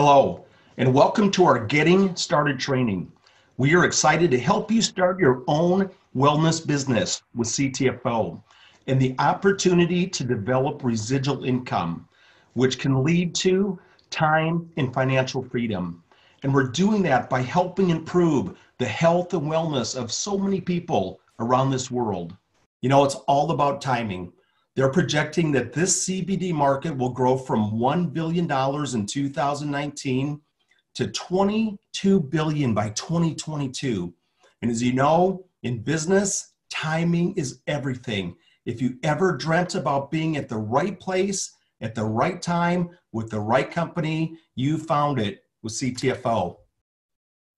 Hello, and welcome to our Getting Started training. We are excited to help you start your own wellness business with CTFO and the opportunity to develop residual income, which can lead to time and financial freedom. And we're doing that by helping improve the health and wellness of so many people around this world. You know, it's all about timing. They're projecting that this CBD market will grow from $1 billion in 2019 to 22 billion by 2022. And as you know, in business, timing is everything. If you ever dreamt about being at the right place at the right time with the right company, you found it with CTFO.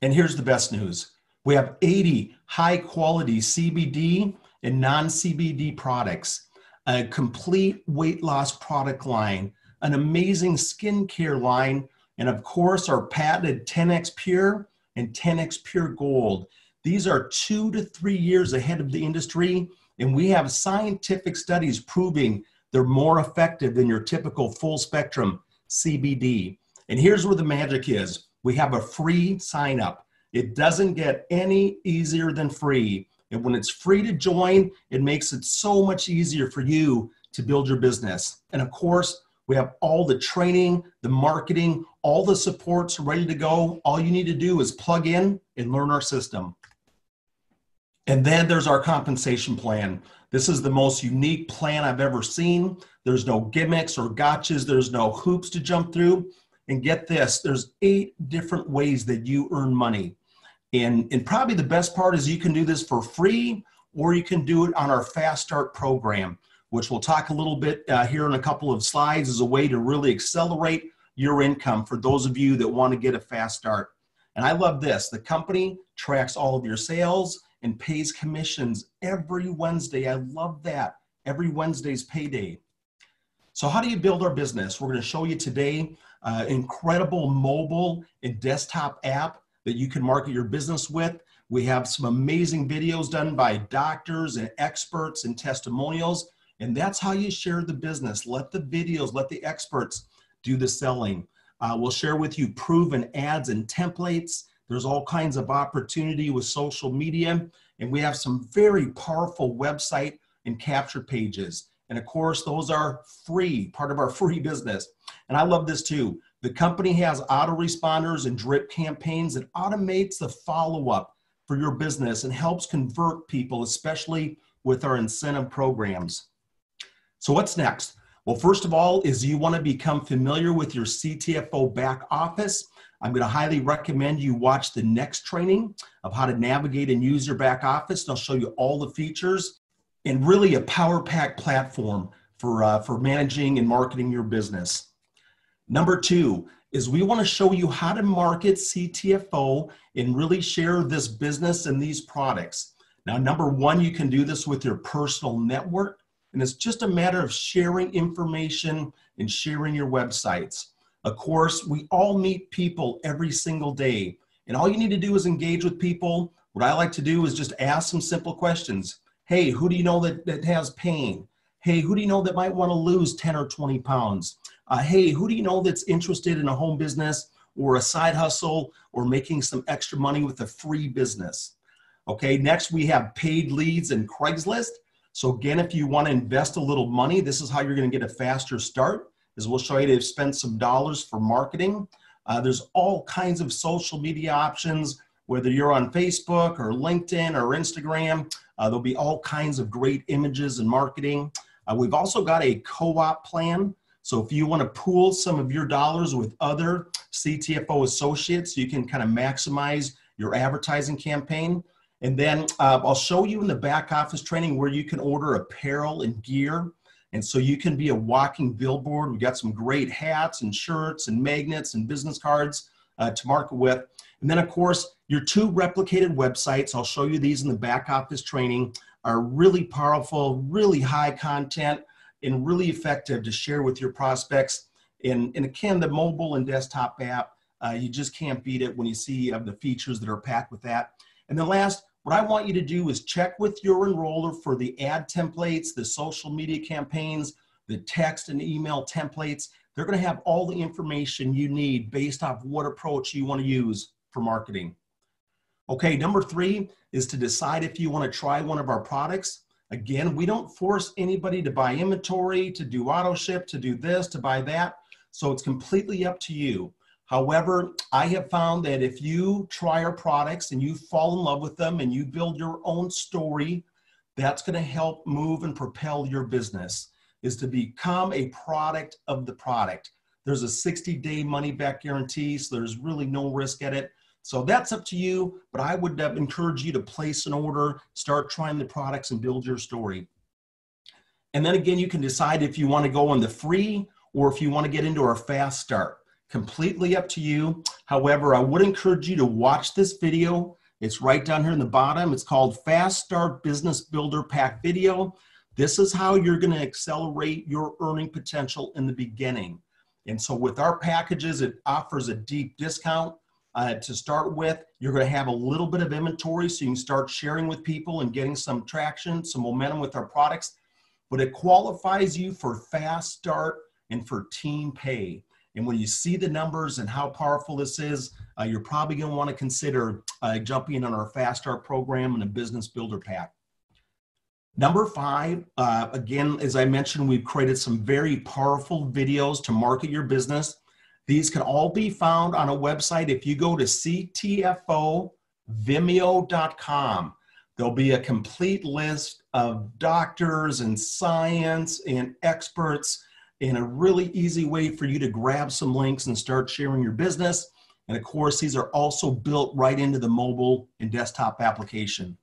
And here's the best news. We have 80 high quality CBD and non CBD products a complete weight loss product line, an amazing skincare line, and of course, our patented 10x Pure and 10x Pure Gold. These are two to three years ahead of the industry, and we have scientific studies proving they're more effective than your typical full spectrum CBD. And here's where the magic is we have a free sign up. It doesn't get any easier than free. And when it's free to join, it makes it so much easier for you to build your business. And of course, we have all the training, the marketing, all the supports ready to go. All you need to do is plug in and learn our system. And then there's our compensation plan. This is the most unique plan I've ever seen. There's no gimmicks or gotchas, there's no hoops to jump through. And get this there's eight different ways that you earn money. And, and probably the best part is you can do this for free or you can do it on our Fast Start program, which we'll talk a little bit uh, here in a couple of slides as a way to really accelerate your income for those of you that want to get a fast start. And I love this the company tracks all of your sales and pays commissions every Wednesday. I love that. Every Wednesday's payday. So, how do you build our business? We're going to show you today uh, incredible mobile and desktop app that you can market your business with. We have some amazing videos done by doctors and experts and testimonials. And that's how you share the business. Let the videos, let the experts do the selling. Uh, we'll share with you proven ads and templates. There's all kinds of opportunity with social media. And we have some very powerful website and capture pages. And of course, those are free, part of our free business. And I love this too. The company has autoresponders and drip campaigns that automates the follow up for your business and helps convert people, especially with our incentive programs. So, what's next? Well, first of all, is you want to become familiar with your CTFO back office. I'm going to highly recommend you watch the next training of how to navigate and use your back office. I'll show you all the features and really a power pack platform for, uh, for managing and marketing your business. Number two is we want to show you how to market CTFO and really share this business and these products. Now, number one, you can do this with your personal network, and it's just a matter of sharing information and sharing your websites. Of course, we all meet people every single day, and all you need to do is engage with people. What I like to do is just ask some simple questions. Hey, who do you know that, that has pain? Hey, who do you know that might want to lose 10 or 20 pounds? Uh, hey, who do you know that's interested in a home business or a side hustle or making some extra money with a free business? Okay, next we have paid leads and Craigslist. So again, if you want to invest a little money, this is how you're going to get a faster start. Is we'll show you to spend some dollars for marketing. Uh, there's all kinds of social media options, whether you're on Facebook or LinkedIn or Instagram. Uh, there'll be all kinds of great images and marketing. Uh, we've also got a co-op plan so if you want to pool some of your dollars with other CTFO associates, you can kind of maximize your advertising campaign. And then uh, I'll show you in the back office training where you can order apparel and gear. And so you can be a walking billboard. We've got some great hats and shirts and magnets and business cards uh, to market with. And then, of course, your two replicated websites, I'll show you these in the back office training, are really powerful, really high content and really effective to share with your prospects. And, and again, the mobile and desktop app, uh, you just can't beat it when you see uh, the features that are packed with that. And then last, what I want you to do is check with your enroller for the ad templates, the social media campaigns, the text and email templates. They're going to have all the information you need based off what approach you want to use for marketing. Okay, number three is to decide if you want to try one of our products. Again, we don't force anybody to buy inventory, to do auto ship, to do this, to buy that. So it's completely up to you. However, I have found that if you try our products and you fall in love with them and you build your own story, that's going to help move and propel your business is to become a product of the product. There's a 60 day money back guarantee, so there's really no risk at it. So that's up to you, but I would uh, encourage you to place an order, start trying the products, and build your story. And then again, you can decide if you want to go on the free or if you want to get into our fast start completely up to you. However, I would encourage you to watch this video. It's right down here in the bottom. It's called Fast Start Business Builder Pack Video. This is how you're going to accelerate your earning potential in the beginning. And so with our packages, it offers a deep discount. Uh, to start with, you're going to have a little bit of inventory so you can start sharing with people and getting some traction, some momentum with our products. But it qualifies you for fast start and for team pay. And when you see the numbers and how powerful this is, uh, you're probably going to want to consider uh, jumping on our Fast Start program and a Business Builder Pack. Number five, uh, again, as I mentioned, we've created some very powerful videos to market your business. These can all be found on a website. If you go to ctfovimeo.com, there'll be a complete list of doctors and science and experts and a really easy way for you to grab some links and start sharing your business. And of course, these are also built right into the mobile and desktop application.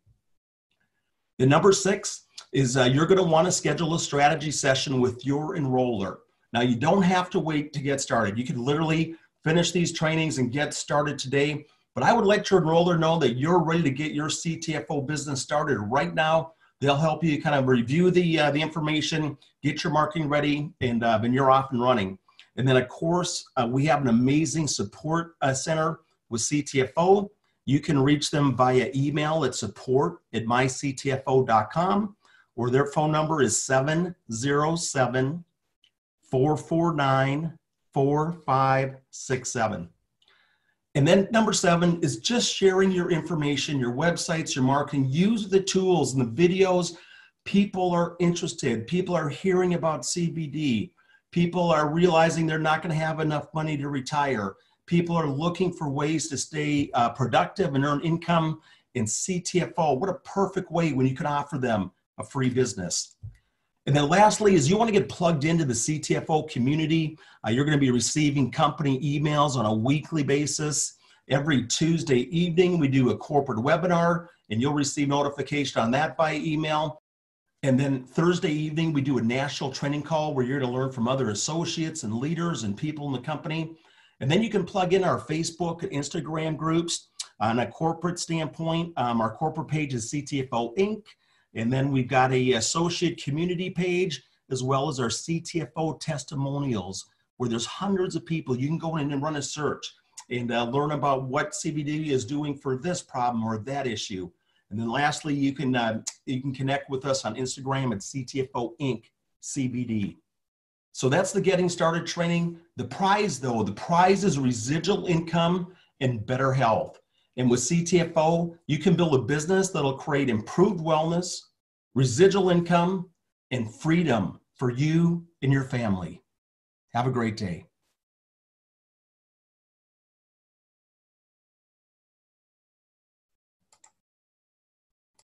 The number six is uh, you're going to want to schedule a strategy session with your enroller. Now, you don't have to wait to get started. You can literally finish these trainings and get started today. But I would let your enroller know that you're ready to get your CTFO business started right now They'll help you kind of review the uh, the information, get your marketing ready, and uh, then you're off and running. And then, of course, uh, we have an amazing support uh, center with CTFO. You can reach them via email at support at myctfo.com, or their phone number is 707 449 4567. And then number seven is just sharing your information, your websites, your marketing. Use the tools and the videos. People are interested. People are hearing about CBD. People are realizing they're not going to have enough money to retire. People are looking for ways to stay uh, productive and earn income in CTFO. What a perfect way when you can offer them a free business. And then lastly is you want to get plugged into the CTFO community. Uh, you're going to be receiving company emails on a weekly basis. Every Tuesday evening, we do a corporate webinar, and you'll receive notification on that by email. And then Thursday evening, we do a national training call where you're going to learn from other associates and leaders and people in the company. And then you can plug in our Facebook and Instagram groups. On a corporate standpoint, um, our corporate page is CTFO Inc. And then we've got a associate community page as well as our CTFO testimonials where there's hundreds of people. You can go in and run a search and uh, learn about what CBD is doing for this problem or that issue. And then lastly, you can, uh, you can connect with us on Instagram at CTFO Inc. CBD. So that's the getting started training. The prize though, the prize is residual income and better health. And with CTFO, you can build a business that'll create improved wellness, residual income, and freedom for you and your family. Have a great day.